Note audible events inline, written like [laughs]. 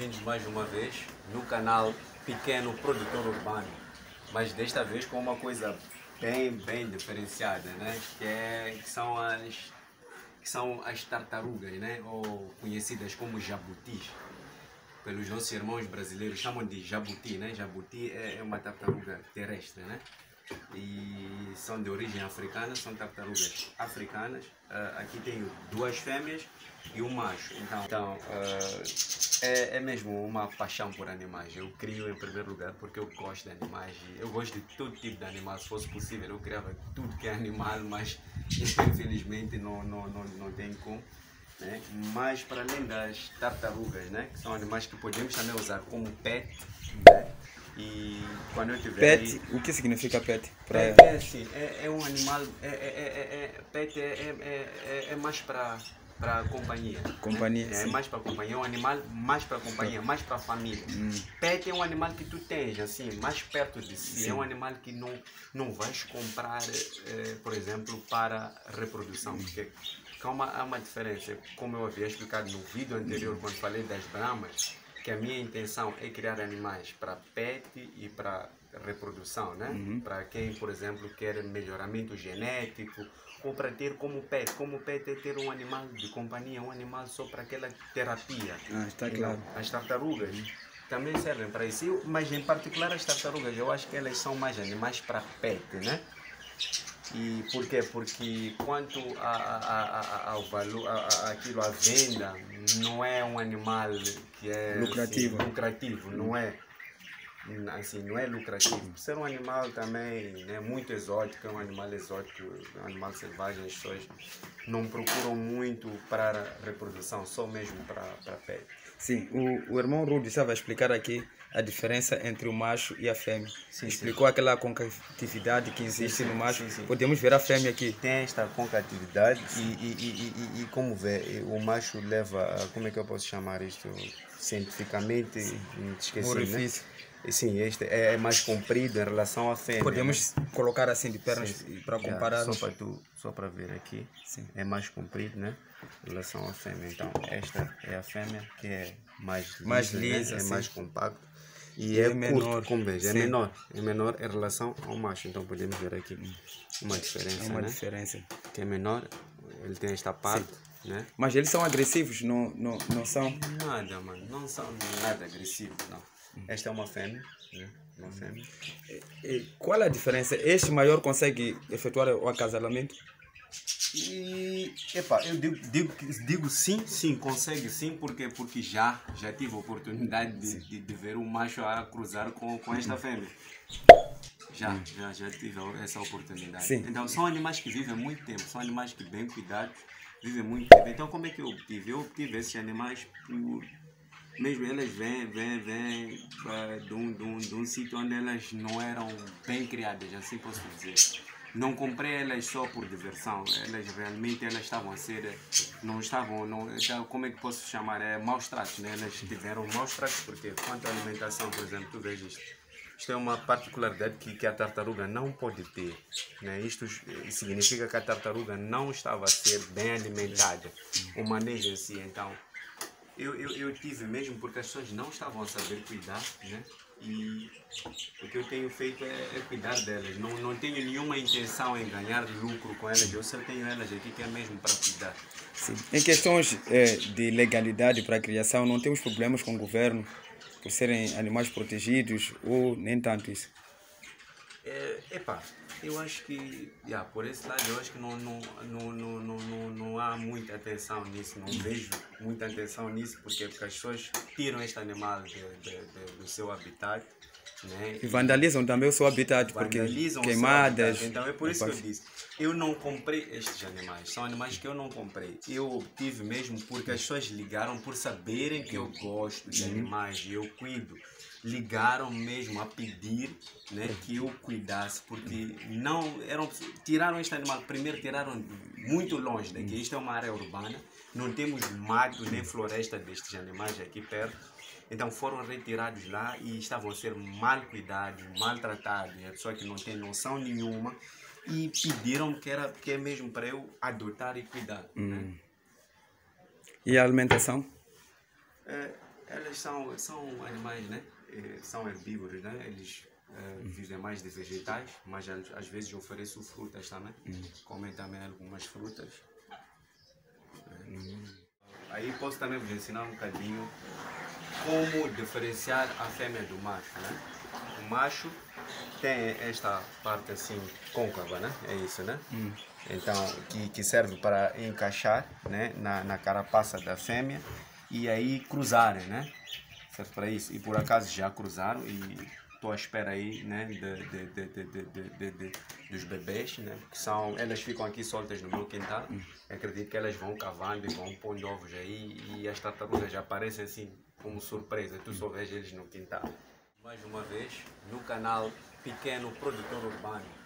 bem-vindos mais uma vez no canal Pequeno Produtor Urbano, mas desta vez com uma coisa bem, bem diferenciada, né? Que, é, que são as que são as tartarugas, né? Ou conhecidas como jabutis. Pelos nossos irmãos brasileiros chamam de jabuti, né? Jabuti é é uma tartaruga terrestre, né? E são de origem africana, são tartarugas africanas. Ah, aqui tenho duas fêmeas e um macho. Então, então ah, é, é mesmo uma paixão por animais. Eu crio em primeiro lugar porque eu gosto de animais. Eu gosto de todo tipo de animal. Se fosse possível, eu criava tudo que é animal, mas [laughs] infelizmente não, não, não, não tem como. Né? Mas para além das tartarugas, né? que são animais que podemos também usar como pet, né? E quando eu tiver aí- Pet, o que significa pet? Pra... Pet é assim, é, é um animal, é, é, é, é- é- pet é, é, é, é- é mais para para companhia. né? Companhia, É sim. mais para companhia, é um animal mais para companhia, mais para família. Pet é um animal que tu tens, assim, mais perto de si. É um animal que não, não vais comprar, eh, por exemplo, para reprodução. Porque há uma, há uma diferença. Como eu havia explicado no vídeo anterior, quando falei das bramas, que a minha intenção é criar animais para pet e para reprodução, né? Para quem, por exemplo, quer melhoramento genético ou para ter como pet. Como pet é ter um animal de companhia, um animal só para aquela terapia. Ah, está claro. As tartarugas também servem para isso, mas em particular as tartarugas, eu acho que elas são mais animais para pet, né? E por quê? Porque quanto a, a, a, ao valor, aquilo, a venda, não é um animal que é assim, Lucrativo. lucrativo, não é assim, não é lucrativo. Por ser um animal também né, muito exótico, é um animal exótico, é um animal selvagem, as pessoas não procuram muito para reprodução, só mesmo para, para pet. Sim, o, o irmão Rudy estava a explicar aqui a diferença entre o macho e a fêmea. Sim, Explicou aquela concatividade que existe sim, no macho. sim, sim. Podemos ver a fêmea aqui. tem esta concatividade e, e, e, e, como vê, o macho leva, como é que eu posso chamar isto cientificamente, me esqueci, né? Orifício. E Sim, este é, é mais comprido em relação à fêmea. Podemos colocar assim de né? pernas Sim, sim. para comparar. Só para tu, só para ver aqui, Sim. é mais comprido, né? Em relação à fêmea. Então, esta é a fêmea que é mais Mais né? lisa, é sim. mais compacto. E E é, é menor. curto, como veja, é Sim. menor. É menor em relação ao macho. Então podemos ver aqui uma diferença, É uma né? diferença. que é menor, ele tem esta parte, né? Mas eles são agressivos, não, não, não são? Nada, mano, não são nada agressivos, não. Esta é uma fêmea, né? Uma fêmea. E qual é a diferença? Este maior consegue efetuar o acasalamento? E, epá, eu digo, digo, digo sim, sim, consegue sim, porque, porque já, já tive a oportunidade de, de, de ver um macho a cruzar com, com esta fêmea. Já, já, já tive essa oportunidade. Sim. Então, são animais que vivem muito tempo, são animais que, bem cuidados, vivem muito. Então, como é que eu obtive? Eu obtive esses animais por. Mesmo elas vêm, vêm, vêm eh, de um, de um, de um sítio onde elas não eram bem criadas, assim posso dizer. Não comprei elas só por diversão, elas realmente elas estavam a ser, não estavam, não, então, como é que posso chamar, é maus tratos, né? Elas tiveram maus tratos, porque quanto à alimentação, por exemplo, tu vês isto, isto é uma particularidade que, que a tartaruga não pode ter. Né? Isto significa que a tartaruga não estava a ser bem alimentada. O manejo em si, então, eu, eu, eu tive mesmo porque as pessoas não estavam a saber cuidar, né? E o que eu tenho feito é, é cuidar delas. Não, não tenho nenhuma intenção em ganhar lucro com elas. Eu só tenho elas aqui que é mesmo para cuidar. Sim. Em questões eh, de legalidade para a criação, não temos problemas com o governo por serem animais protegidos ou nem tanto isso? É, epá, eu acho que, yeah, por esse lado, eu acho que não, não, não, não, não, não, não há muita atenção nisso, não vejo muita atenção nisso, porque, porque as pessoas tiram este animal de, de, de- do seu habitat, né? E vandalizam também o seu habitat, porque queimadas. habitat. Então é por isso que eu disse, eu não comprei estes animais, são animais que eu não comprei. Eu obtive mesmo porque as pessoas ligaram por saberem que eu gosto de animais e eu cuido. Ligaram mesmo a pedir né, que eu cuidasse, porque não eram tiraram este animal, primeiro tiraram muito longe daqui, isto é uma área urbana, não temos mato nem floresta destes animais aqui perto. Então foram retirados lá e estavam a ser mal cuidados, maltratados, a pessoa que não tem noção nenhuma e pediram que era que é mesmo para eu adotar e cuidar. né? E a alimentação? É, Elas são, são animais, né? Eh, São herbívoros, né? Eles eh, vivem mais de vegetais, mas às vezes ofereço frutas também. Comem também algumas frutas. Aí posso também vos ensinar um bocadinho como diferenciar a fêmea do macho, né? O macho tem esta parte assim côncava, né? É isso, né? Então, que, que serve para encaixar né? na, na carapaça da fêmea e aí cruzarem, né? Serve para isso. E por acaso já cruzaram e estou à espera aí, né? De, de, de, dos bebês, né? Que são, elas ficam aqui soltas no meu quintal. Acredito que elas vão cavando e vão pondo ovos aí e as tartarugas já aparecem assim como surpresa. Tu só vês eles no quintal. Mais uma vez, no canal Pequeno Produtor Urbano.